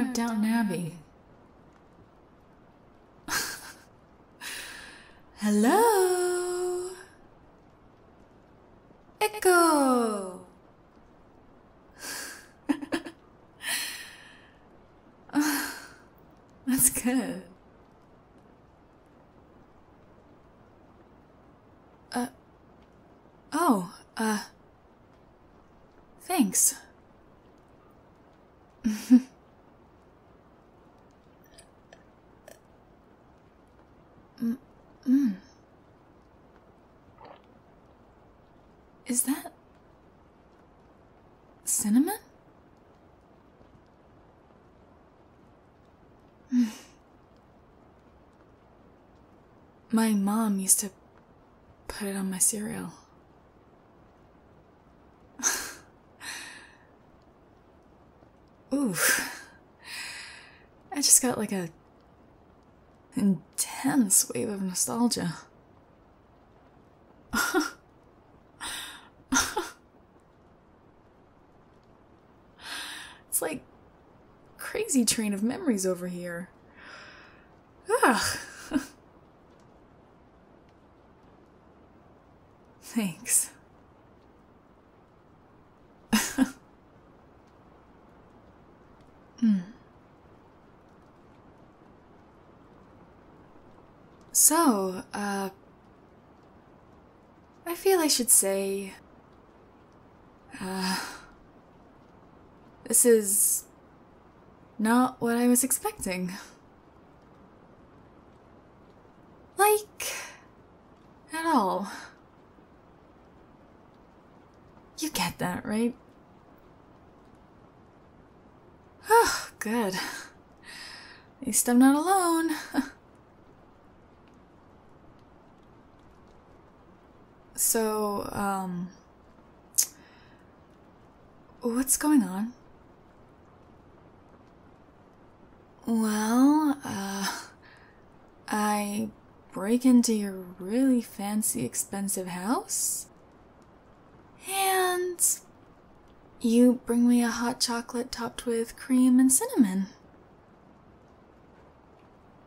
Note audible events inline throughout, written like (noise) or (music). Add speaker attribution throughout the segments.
Speaker 1: of Downton Abbey. (laughs) Hello? Echo! (laughs) That's good. Uh. Oh, uh. Thanks. (laughs) mm, mm. Is that cinnamon? Mm. My mom used to put it on my cereal. (laughs) Ooh. I just got like a intense wave of nostalgia. (laughs) it's like crazy train of memories over here. Ugh. Thanks. hmm. So, uh. I feel I should say. Uh. This is. not what I was expecting. Like. at all. You get that, right? Oh, (sighs) good. At least I'm not alone. (laughs) so, um. What's going on? Well, uh. I break into your really fancy, expensive house? And. You bring me a hot chocolate topped with cream and cinnamon.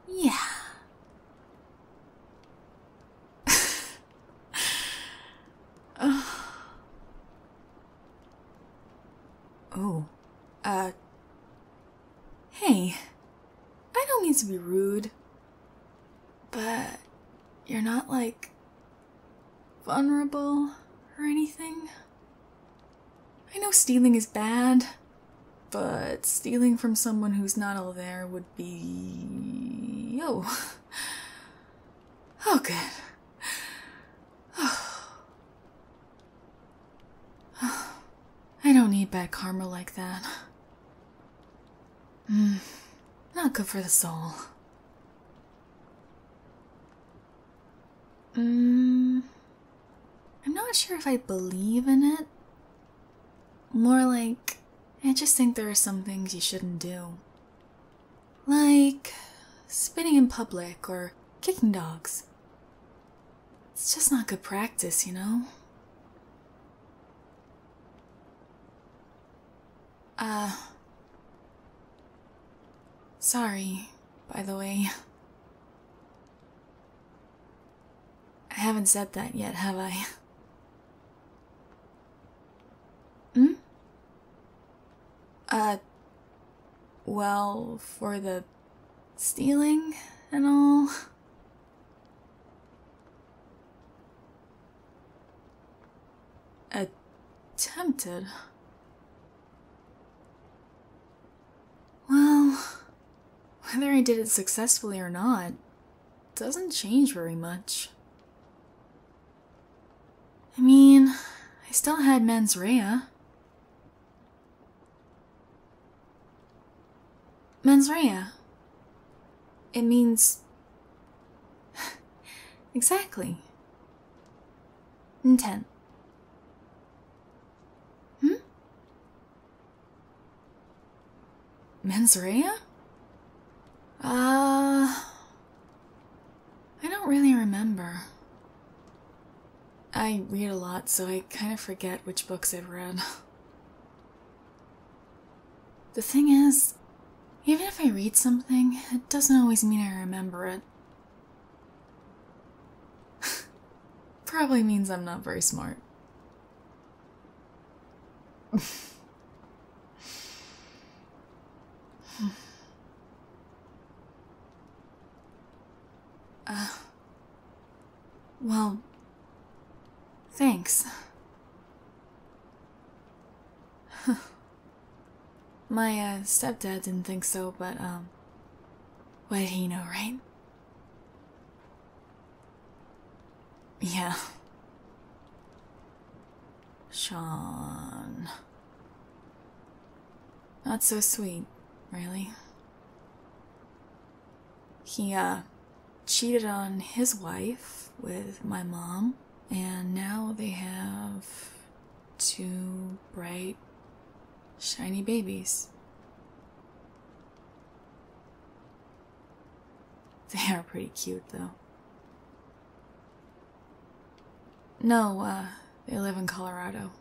Speaker 1: Yeah. oh. Uh. Hey. I don't mean to be rude. But. You're not like. vulnerable or anything? I know stealing is bad, but stealing from someone who's not all there would be. Oh. (laughs) Oh, good. (sighs) (sighs) I don't need bad karma like that. Mm, not good for the soul. Mm, I'm not sure if I believe in it. More like, I just think there are some things you shouldn't do. Like spitting in public or kicking dogs. It's just not good practice, you know? Uh. Sorry, by the way. I haven't said that yet, have I? Hmm? Uh. Well, for the stealing and all. Attempted. Well, whether I did it successfully or not doesn't change very much. I mean, I still had mens rea. Mens rea. It means. (laughs) exactly. Intent. Hmm? Mens rea? Uh. I don't really remember. I read a lot, so I kind of forget which books I've read. The thing is, Even if I read something, it doesn't always mean I remember it. (laughs) Probably means I'm not very smart. (laughs) uh, well, thanks. (laughs) My uh, stepdad didn't think so, but um, what did he know, right? Yeah. Sean. Not so sweet, really. He, uh, cheated on his wife with my mom, and now they have two bright, shiny babies. (laughs) They are pretty cute, though. No, uh, they live in Colorado.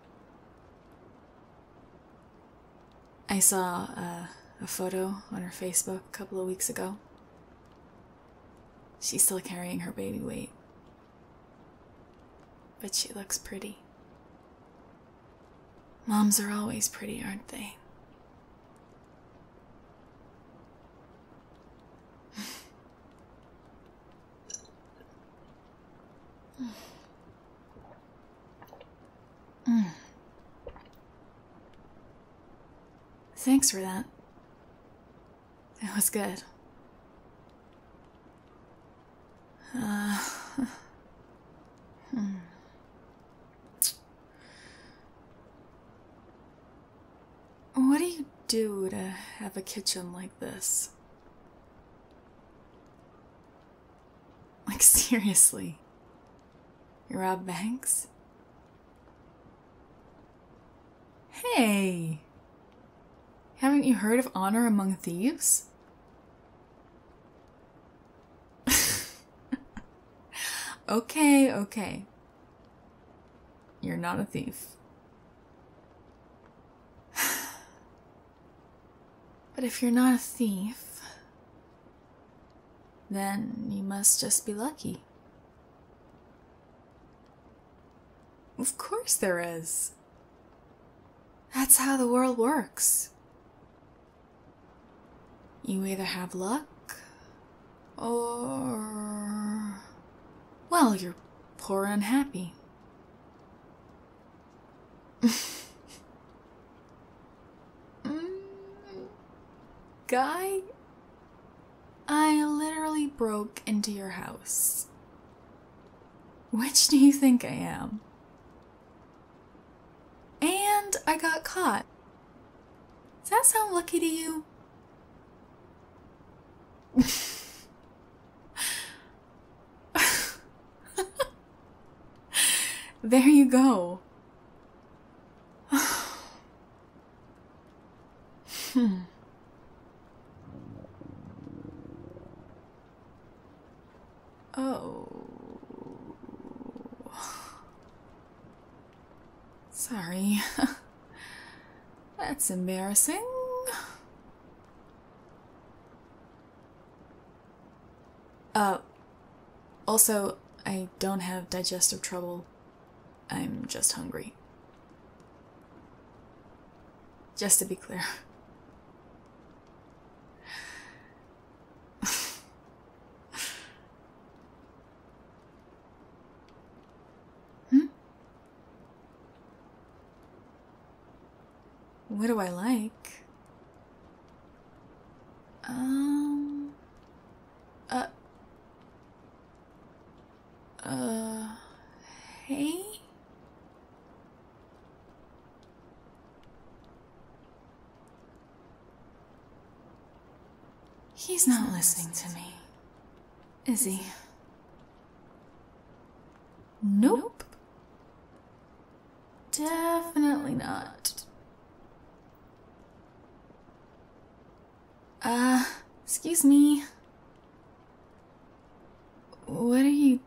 Speaker 1: I saw uh, a photo on her Facebook a couple of weeks ago. She's still carrying her baby weight. But she looks pretty. Moms are always pretty, aren't they? Mm. Thanks for that. It was good. Uh, (sighs) hmm. What do you do to have a kitchen like this? Like, (laughs) seriously? You rob banks? Hey! Haven't you heard of honor among thieves? Okay, okay. You're not a thief. (sighs) but if you're not a thief, then you must just be lucky. Of course there is. That's how the world works. You either have luck or. Well, you're poor and unhappy. Mm, (laughs) guy, I literally broke into your house. Which do you think I am? And I got caught. Does that sound lucky to you? There you go. (sighs) hmm. Oh. Sorry. (laughs) That's embarrassing. Uh, also, I don't have digestive trouble. I'm just hungry. Just to be clear. hmm? What do I like? Um. Uh. Uh. Hey? He's not listening to me. Is he? Nope. Definitely not. Uh, excuse me. What are you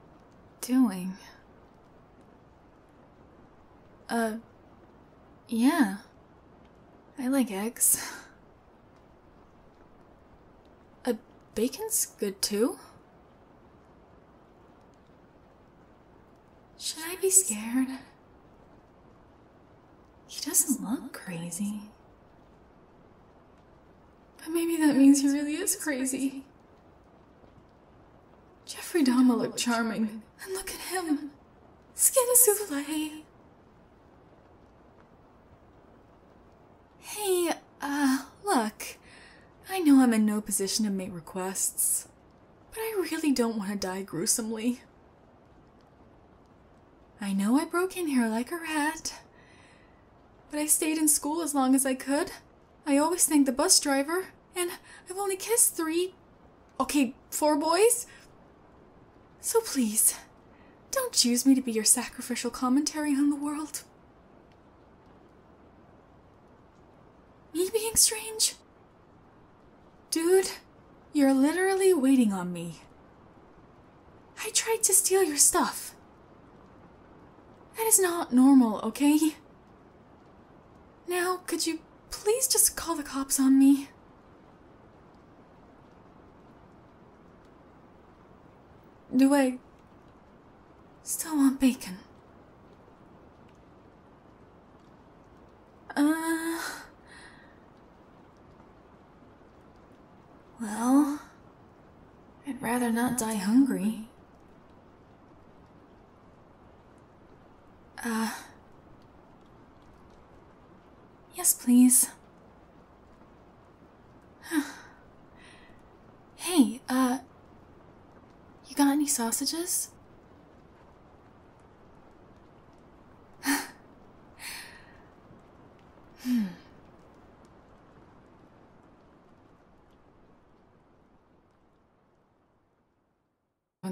Speaker 1: doing? Uh, yeah. I like eggs. (laughs) a bacon's good too. Should I be scared? He doesn't look crazy. But maybe that means he really is crazy. Jeffrey Dahmer looked charming. And look at him. Skin souffle. Hey, uh, look. I know I'm in no position to make requests, but I really don't want to die gruesomely. I know I broke in here like a rat, but I stayed in school as long as I could. I always thank the bus driver, and I've only kissed three. Okay, four boys? So please, don't choose me to be your sacrificial commentary on the world. Me being strange? Dude, you're literally waiting on me. I tried to steal your stuff. That is not normal, okay? Now, could you please just call the cops on me? Do I still want bacon? Uh. Well, I'd rather not die hungry. Uh. Yes, please. hey, uh. You got any sausages?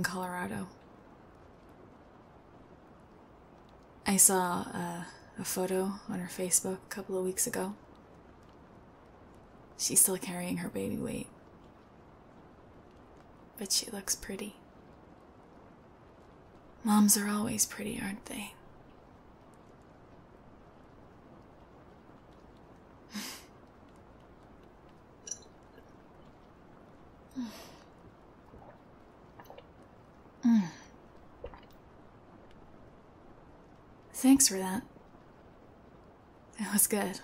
Speaker 1: In Colorado. I saw uh, a photo on her Facebook a couple of weeks ago. She's still carrying her baby weight. But she looks pretty. Moms are always pretty, aren't they? Thanks for that. It was good.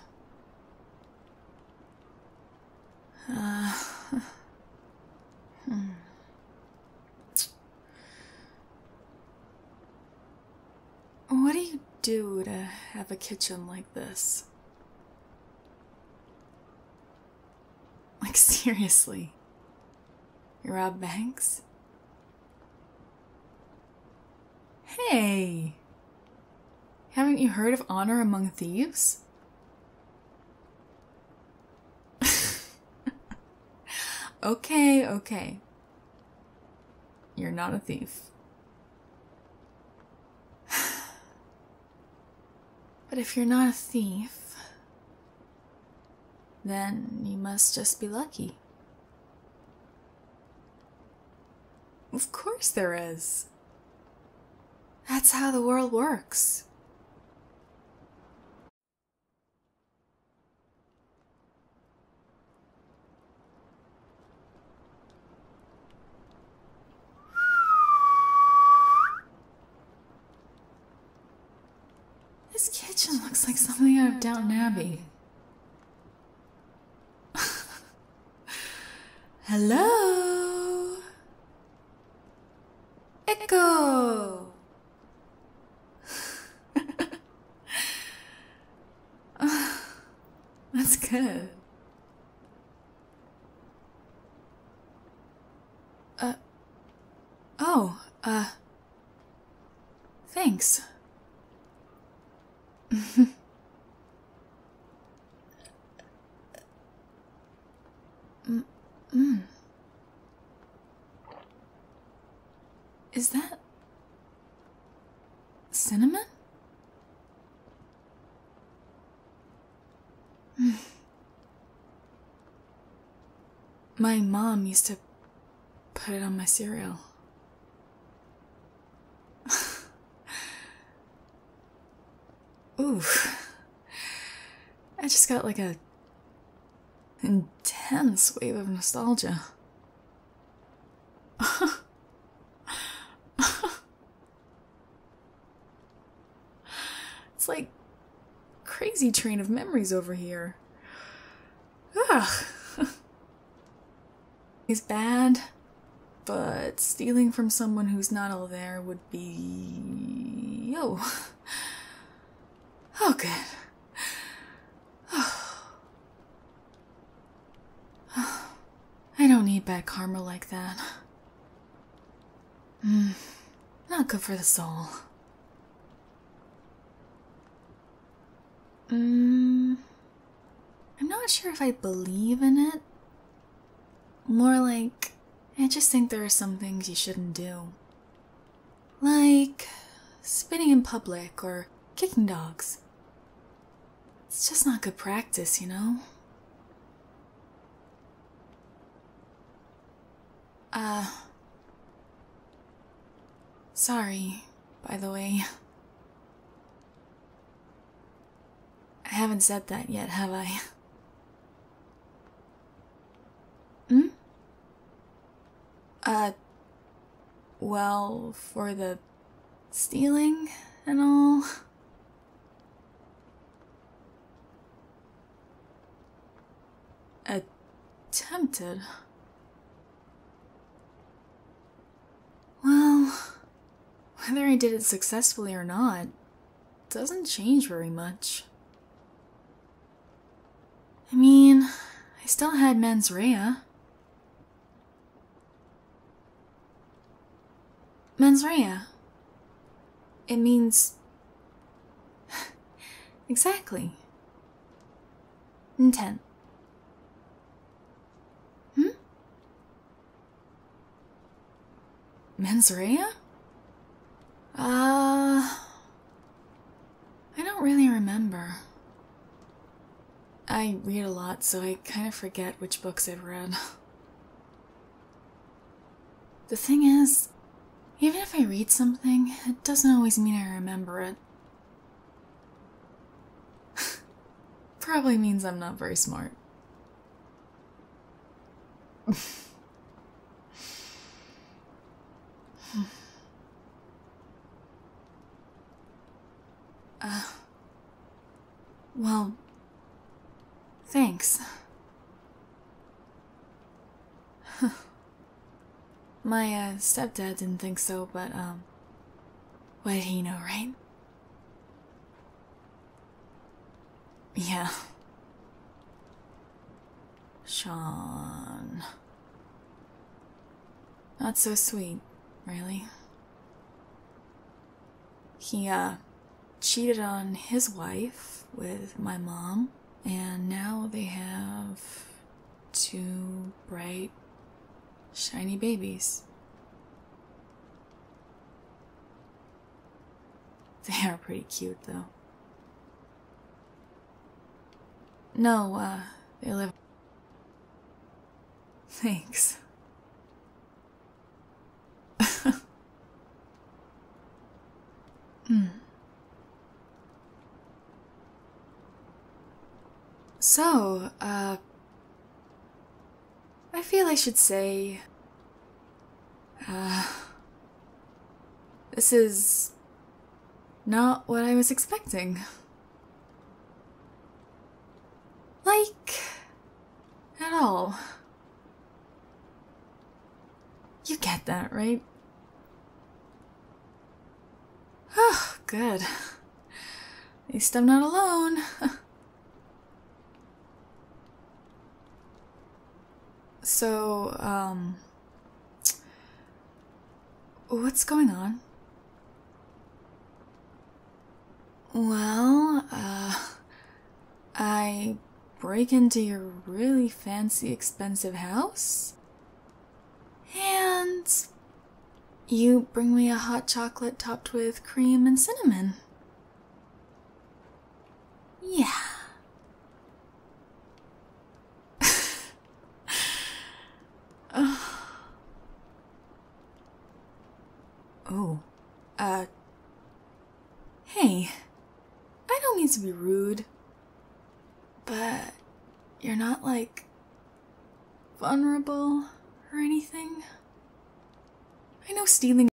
Speaker 1: Uh, hmm. What do you do to have a kitchen like this? Like, (laughs) seriously? You rob banks? Hey! Haven't you heard of honor among thieves? (laughs) okay, okay. You're not a thief. (sighs) but if you're not a thief, then you must just be lucky. Of course there is. That's how the world works. This kitchen looks like Downton Abbey. (laughs) Hello? Echo! (laughs) That's good. Uh. Oh, uh. Thanks. (laughs) My mom used to put it on my cereal. (laughs) Oof. I just got like a intense wave of nostalgia. (laughs) it's like crazy train of memories over here. He's bad, but stealing from someone who's not all there would be. Oh. (laughs) Oh, good. (sighs) I don't need bad karma like that. Hmm. Not good for the soul. Hmm. I'm not sure if I believe in it. More like, I just think there are some things you shouldn't do. Like spitting in public or kicking dogs. It's just not good practice, you know? Uh. Sorry, by the way. I haven't said that yet, have I? (laughs) Uh. Well, for the stealing and all. Attempted. Well, whether I did it successfully or not doesn't change very much. I mean, I still had mens rea. Mens rea. It means. (laughs) exactly. Intent. Hmm? Mens rea? Uh. I don't really remember. I read a lot, so I kind of forget which books I've read. (laughs) The thing is, even if I read something, it doesn't always mean I remember it. (laughs) Probably means I'm not very smart. (laughs) uh. Well, thanks. My uh, stepdad didn't think so, but um, what did he know, right? Yeah. Sean. Not so sweet, really. He, uh, cheated on his wife with my mom, and now they have two bright, shiny babies. (laughs) They are pretty cute, though. No, uh, they live. (laughs) Thanks. (laughs) hmm. So, uh, I feel I should say, uh, this is not what I was expecting. Like, at all. You get that, right? Oh, (sighs) good. At least I'm not alone. (laughs) so, um. What's going on? Well, uh. I break into your really fancy, expensive house? And you bring me a hot chocolate topped with cream and cinnamon. Yeah. oh. Uh. Hey. I don't mean to be rude. But you're not like vulnerable or anything? I know stealing